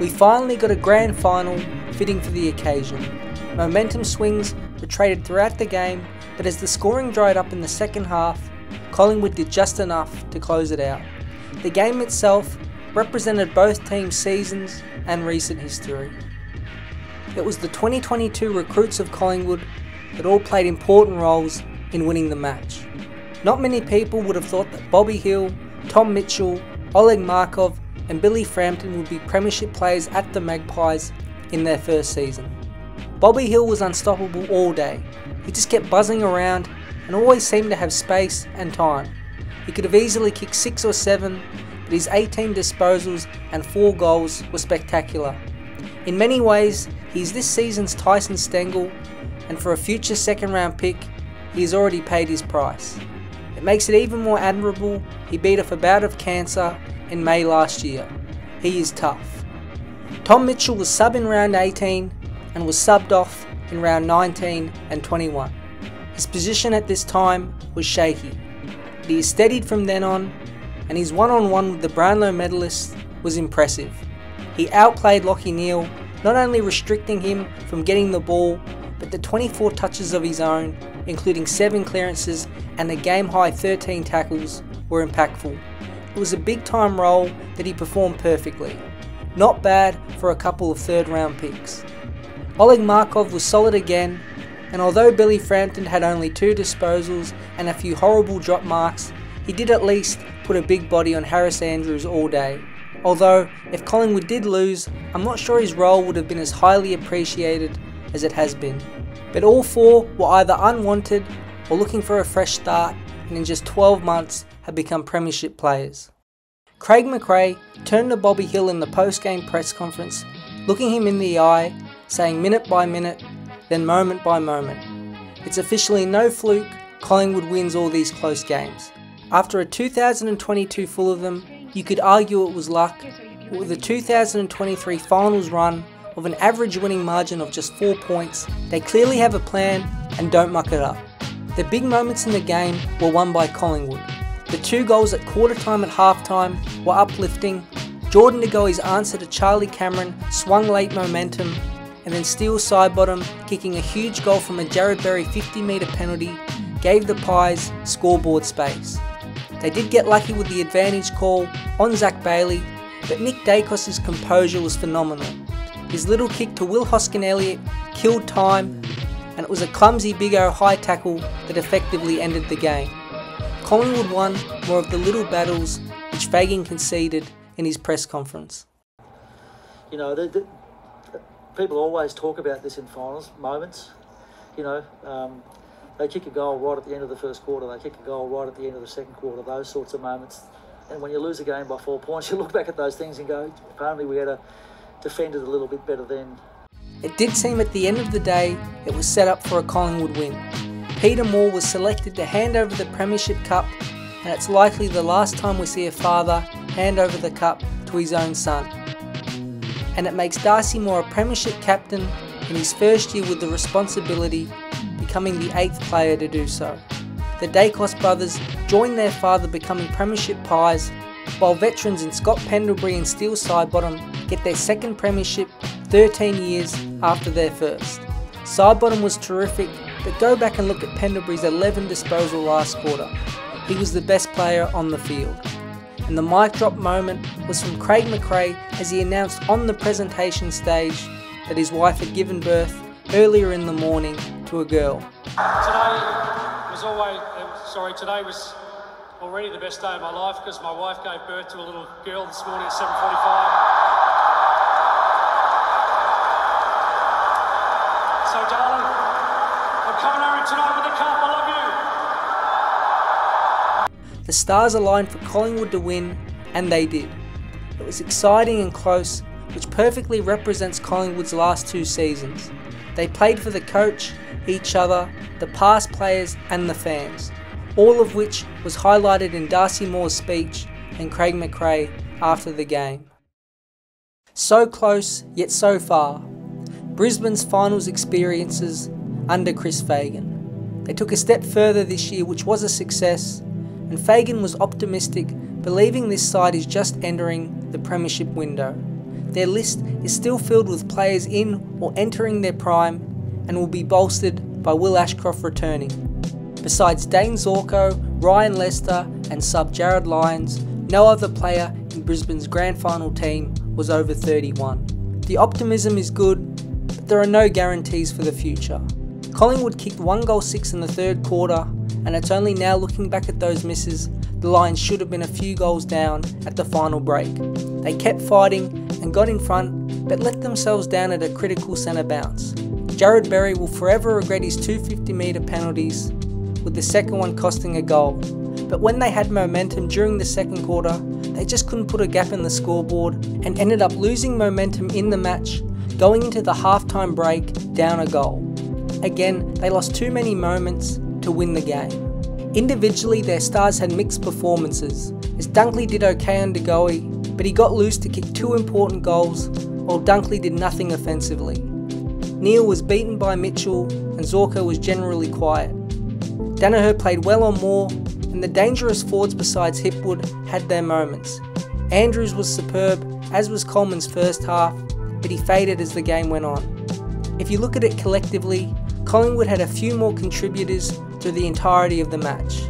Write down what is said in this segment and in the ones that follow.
We finally got a grand final fitting for the occasion. Momentum swings were traded throughout the game, but as the scoring dried up in the second half, Collingwood did just enough to close it out. The game itself represented both teams' seasons and recent history. It was the 2022 recruits of Collingwood that all played important roles in winning the match. Not many people would have thought that Bobby Hill, Tom Mitchell, Oleg Markov, and Billy Frampton would be Premiership players at the Magpies in their first season. Bobby Hill was unstoppable all day. He just kept buzzing around and always seemed to have space and time. He could have easily kicked 6 or 7, but his 18 disposals and 4 goals were spectacular. In many ways, he is this season's Tyson Stengel, and for a future second round pick, he has already paid his price. It makes it even more admirable he beat off a bout of cancer in May last year. He is tough. Tom Mitchell was sub in round 18 and was subbed off in round 19 and 21. His position at this time was shaky, but he steadied from then on, and his one on one with the Brownlow medalist was impressive. He outplayed Lachie Neale, not only restricting him from getting the ball, but the 24 touches of his own, including 7 clearances and a game high 13 tackles, were impactful. It was a big time role that he performed perfectly. Not bad for a couple of third round picks. Oleg Markov was solid again, and although Billy Frampton had only two disposals and a few horrible drop marks, he did at least put a big body on Harris Andrews all day. Although, if Collingwood did lose, I'm not sure his role would have been as highly appreciated as it has been. But all four were either unwanted or looking for a fresh start, and in just 12 months had become Premiership players. Craig McRae turned to Bobby Hill in the post game press conference, looking him in the eye, saying minute by minute, then moment by moment. It's officially no fluke, Collingwood wins all these close games. After a 2022 full of them, you could argue it was luck, but with the 2023 finals run of an average winning margin of just 4 points, they clearly have a plan and don't muck it up. The big moments in the game were won by Collingwood. The two goals at quarter time and half time were uplifting. Jordan Goey's answer to Charlie Cameron swung late momentum, and then Steele Sidebottom kicking a huge goal from a Jarrod Berry 50 metre penalty gave the Pies scoreboard space. They did get lucky with the advantage call on Zac Bailey, but Nick Daicos' composure was phenomenal. His little kick to Will Hoskin Elliott killed time, and it was a clumsy Big O high tackle that effectively ended the game. Collingwood won more of the little battles which Fagan conceded in his press conference. You know, the, the, people always talk about this in finals moments. You know, um, they kick a goal right at the end of the first quarter, they kick a goal right at the end of the second quarter, those sorts of moments. And when you lose a game by four points, you look back at those things and go, apparently we had a defended a little bit better then. It did seem at the end of the day it was set up for a Collingwood win. Peter Moore was selected to hand over the Premiership Cup, and it's likely the last time we see a father hand over the cup to his own son. And it makes Darcy Moore a Premiership captain in his first year with the responsibility, becoming the eighth player to do so. The Daicos brothers joined their father becoming Premiership Pies, while veterans in Scott Pendlebury and Steele Sidebottom get their second Premiership 13 years after their first. Sidebottom was terrific but go back and look at Pendlebury's 11 disposal last quarter. He was the best player on the field. And the mic drop moment was from Craig McRae as he announced on the presentation stage that his wife had given birth earlier in the morning to a girl. Today was always, uh, sorry, today was already the best day of my life because my wife gave birth to a little girl this morning at 7.45. So darling, I'm coming over tonight with a cup. I love you. The stars aligned for Collingwood to win, and they did. It was exciting and close, which perfectly represents Collingwood's last two seasons. They played for the coach, each other, the past players, and the fans, all of which was highlighted in Darcy Moore's speech and Craig McRae after the game. So close, yet so far. Brisbane's finals experiences under Chris Fagan. They took a step further this year, which was a success, and Fagan was optimistic, believing this side is just entering the Premiership window. their list is still filled with players in or entering their prime and will be bolstered by Will Ashcroft returning. Besides Dayne Zorko, Ryan Lester, and sub Jarryd Lyons, no other player in Brisbane's grand final team was over 31. The optimism is good, there are no guarantees for the future. Collingwood kicked one goal six in the third quarter, and it's only now looking back at those misses the Lions should have been a few goals down at the final break. They kept fighting and got in front, but let themselves down at a critical centre bounce. Jarrod Berry will forever regret his 250 metre penalties, with the second one costing a goal. But when they had momentum during the second quarter, they just couldn't put a gap in the scoreboard and ended up losing momentum in the match, going into the halftime break down a goal. Again, they lost too many moments to win the game. Individually, their stars had mixed performances, as Dunkley did okay under De Goey, but he got loose to kick two important goals, while Dunkley did nothing offensively. Neale was beaten by Mitchell, and Zorko was generally quiet. Daniher played well on Moore, and the dangerous forwards besides Hipwood had their moments. Andrews was superb, as was Coleman's first half, but he faded as the game went on. If you look at it collectively, Collingwood had a few more contributors through the entirety of the match.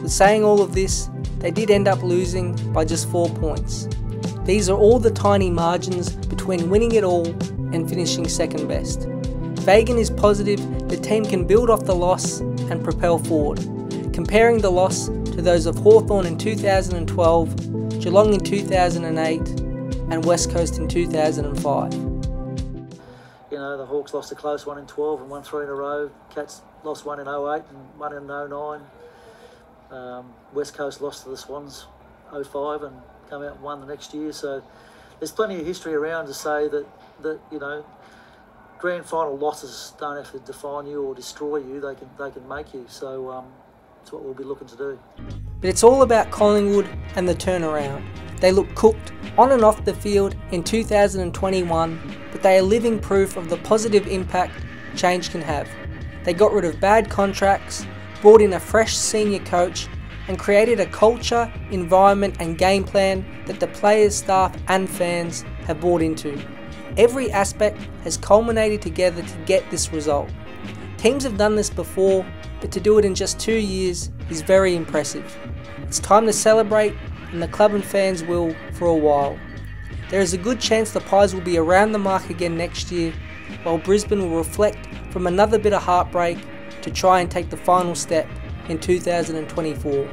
With saying all of this, they did end up losing by just 4 points. These are all the tiny margins between winning it all and finishing second best. Fagan is positive the team can build off the loss and propel forward, comparing the loss to those of Hawthorn in 2012, Geelong in 2008, and West Coast in 2005. You know, the Hawks lost a close one in 12 and won three in a row. Cats lost one in 08 and one in 09. Um, West Coast lost to the Swans 05 and come out and won the next year. So there's plenty of history around to say that, that you know, grand final losses don't have to define you or destroy you. They can they can make you. So um, that's what we'll be looking to do. But it's all about Collingwood and the turnaround. They look cooked on and off the field in 2021, but they are living proof of the positive impact change can have. They got rid of bad contracts, brought in a fresh senior coach, and created a culture, environment, and game plan that the players, staff, and fans have bought into. Every aspect has culminated together to get this result. Teams have done this before, but to do it in just two years is very impressive. It's time to celebrate, and the club and fans will for a while. There is a good chance the Pies will be around the mark again next year, while Brisbane will reflect from another bit of heartbreak to try and take the final step in 2024.